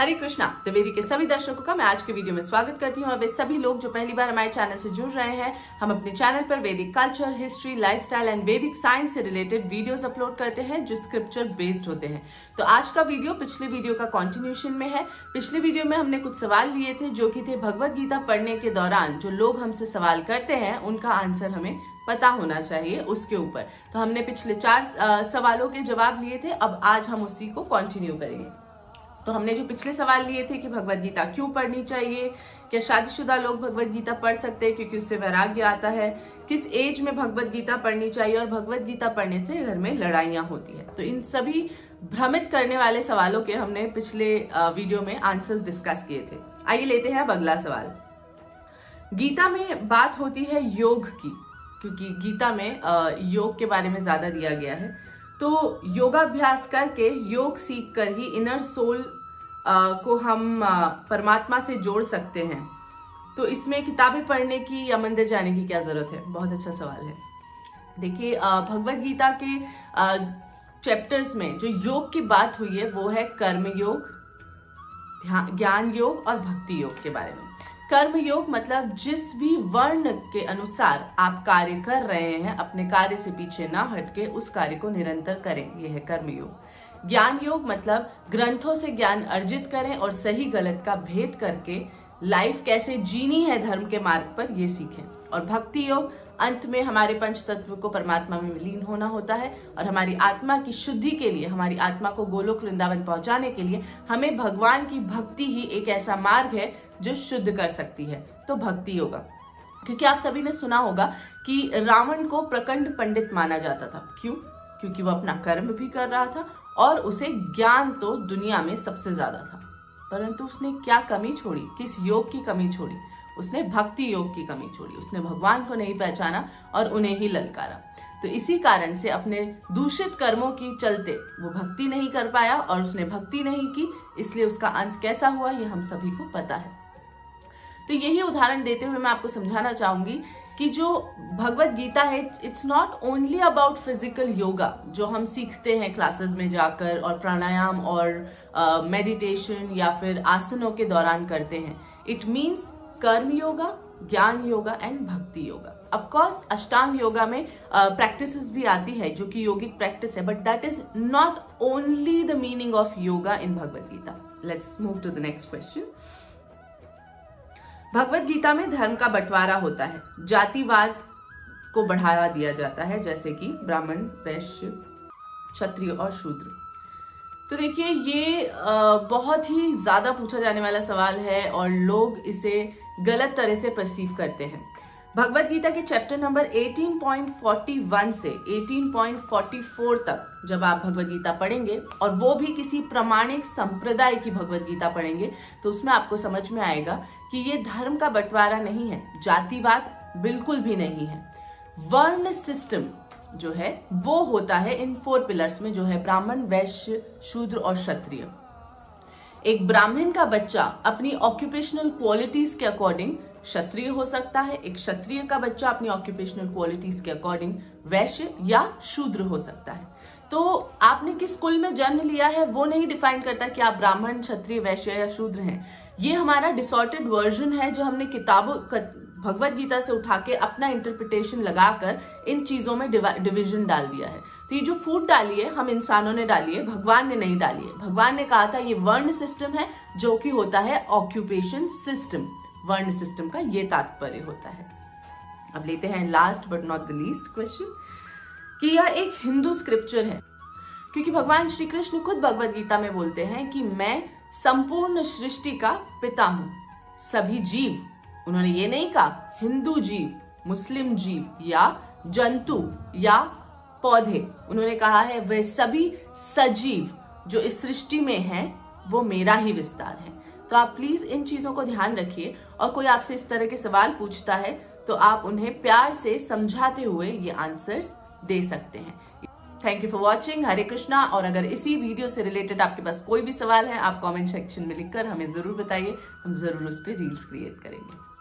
हरे कृष्णा, द्विवेदी के सभी दर्शकों का मैं आज के वीडियो में स्वागत करती हूँ। और वे सभी लोग जो पहली बार हमारे चैनल से जुड़ रहे हैं, हम अपने चैनल पर Vedic culture, history lifestyle and Vedic science से रिलेटेड वीडियोस अपलोड करते हैं, जो स्क्रिप्चर बेस्ड होते हैं। तो आज का वीडियो पिछले वीडियो का कॉन्टिन्यूशन में है। पिछले वीडियो में हमने कुछ सवाल लिए थे, जो की थे भगवत गीता पढ़ने के दौरान जो लोग हमसे सवाल करते हैं, उनका आंसर हमें पता होना चाहिए उसके ऊपर। तो हमने पिछले चार सवालों के जवाब लिए थे, अब आज हम उसी को कंटिन्यू करेंगे। तो हमने जो पिछले सवाल लिए थे कि भगवत गीता क्यों पढ़नी चाहिए, क्या शादीशुदा लोग भगवत गीता पढ़ सकते हैं क्योंकि उससे वैराग्य आता है, किस एज में भगवत गीता पढ़नी चाहिए और भगवत गीता पढ़ने से घर में लड़ाइयाँ होती है। तो इन सभी भ्रमित करने वाले सवालों के हमने पिछले वीडियो में आंसर्स डिस्कस किए थे। आइए लेते हैं अब अगला सवाल। गीता में बात होती है योग की, क्योंकि गीता में योग के बारे में ज़्यादा दिया गया है। तो योगाभ्यास करके योग सीख कर ही इनर सोल को हम परमात्मा से जोड़ सकते हैं। तो इसमें किताबें पढ़ने की या मंदिर जाने की क्या ज़रूरत है? बहुत अच्छा सवाल है। देखिए भगवत गीता के चैप्टर्स में जो योग की बात हुई है, वो है कर्म योग ज्ञान योग और भक्ति योग के बारे में। कर्म योग मतलब जिस भी वर्ण के अनुसार आप कार्य कर रहे हैं, अपने कार्य से पीछे ना हटके उस कार्य को निरंतर करें यह है कर्म योग ज्ञान योग मतलब ग्रंथों से ज्ञान अर्जित करें और सही गलत का भेद करके लाइफ कैसे जीनी है धर्म के मार्ग पर ये सीखें। और भक्ति योग, अंत में हमारे पंच तत्व को परमात्मा में विलीन होना होता है और हमारी आत्मा की शुद्धि के लिए, हमारी आत्मा को गोलोक वृंदावन पहुँचाने के लिए हमें भगवान की भक्ति ही एक ऐसा मार्ग है जो शुद्ध कर सकती है। तो भक्ति होगा क्योंकि आप सभी ने सुना होगा कि रावण को प्रकंड पंडित माना जाता था। क्यों? क्योंकि वो अपना कर्म भी कर रहा था और उसे ज्ञान तो दुनिया में सबसे ज़्यादा था। परंतु उसने क्या कमी छोड़ी? किस योग की कमी छोड़ी? उसने भक्ति योग की कमी छोड़ी। उसने भगवान को नहीं पहचाना और उन्हें ही ललकारा। तो इसी कारण से अपने दूषित कर्मों की चलते वो भक्ति नहीं कर पाया और उसने भक्ति नहीं की, इसलिए उसका अंत कैसा हुआ, ये हम सभी को पता है। तो यही उदाहरण देते हुए मैं आपको समझाना चाहूँगी कि जो भगवत गीता है it's not only about physical yoga जो हम सीखते हैं क्लासेस में जाकर और प्राणायाम और मेडिटेशन uh, या फिर आसनों के दौरान करते हैं। इट मीन्स कर्म योगा ज्ञान योगा एंड भक्ति योगा। ऑफ़ कोर्स अष्टांग योगा में प्रैक्टिस uh, भी आती है जो कि योगिक प्रैक्टिस है but that is not only the meaning of yoga in Bhagavad Gita. Let's move to the next question Bhagavad Gita में धर्म का बंटवारा होता है। जातिवाद को बढ़ावा दिया जाता है, जैसे कि ब्राह्मण, वैश्य, क्षत्रिय और शूद्र। तो देखिए, ये बहुत ही ज़्यादा पूछा जाने वाला सवाल है और लोग इसे गलत तरह से परसीव करते हैं। भगवत गीता के चैप्टर नंबर 18.41 से 18.44 तक जब आप भगवत गीता पढ़ेंगे और वो भी किसी प्रमाणिक संप्रदाय की भगवत गीता पढ़ेंगे तो उसमें आपको समझ में आएगा कि ये धर्म का बंटवारा नहीं है, जातिवाद बिल्कुल भी नहीं है। वर्ण सिस्टम जो है, वो होता है इन फोर पिलर्स में, जो है ब्राह्मण, वैश्य, शूद्र और क्षत्रिय। एक ब्राह्मण का बच्चा अपनी ऑक्यूपेशनल क्वालिटीज के अकॉर्डिंग क्षत्रिय हो सकता है। एक क्षत्रिय का बच्चा अपनी ऑक्यूपेशनल क्वालिटीज के अकॉर्डिंग वैश्य या शूद्र हो सकता है। तो आपने किस कुल में जन्म लिया है वो नहीं डिफाइन करता कि आप ब्राह्मण, क्षत्रिय, वैश्य या शूद्र हैं। ये हमारा डिसॉर्टेड वर्जन है जो हमने किताबों भगवत गीता से उठा के अपना इंटरप्रिटेशन लगाकर इन चीज़ों में डिविजन डाल दिया है। तो ये जो फ़ूड डाली है, हम इंसानों ने डाली है, भगवान ने नहीं डाली है। भगवान ने कहा था ये वर्ण सिस्टम है जो कि होता है ऑक्यूपेशन सिस्टम वर्ण सिस्टम का ये तात्पर्य होता है। अब लेते हैं last but not the least question कि यह एक हिंदू स्क्रिप्चर है, क्योंकि भगवान श्री कृष्ण खुद भगवत गीता में बोलते हैं कि मैं संपूर्ण सृष्टि का पिता हूँ, सभी जीव, उन्होंने ये नहीं कहा, हिंदू जीव, मुस्लिम जीव या जंतु या पौधे, उन्होंने कहा है, वे सभी सजीव जो इस सृष्टि में हैं, वो मेरा ही विस्तार है। तो आप प्लीज़ इन चीज़ों को ध्यान रखिए। और कोई आपसे इस तरह के सवाल पूछता है तो आप उन्हें प्यार से समझाते हुए ये आंसर्स दे सकते हैं। Thank you for watching Hare Krishna. और अगर इसी वीडियो से रिलेटेड आपके पास कोई भी सवाल है, आप कॉमेंट सेक्शन में लिखकर हमें ज़रूर बताइए। हम ज़रूर उस पर रील्स क्रिएट करेंगे।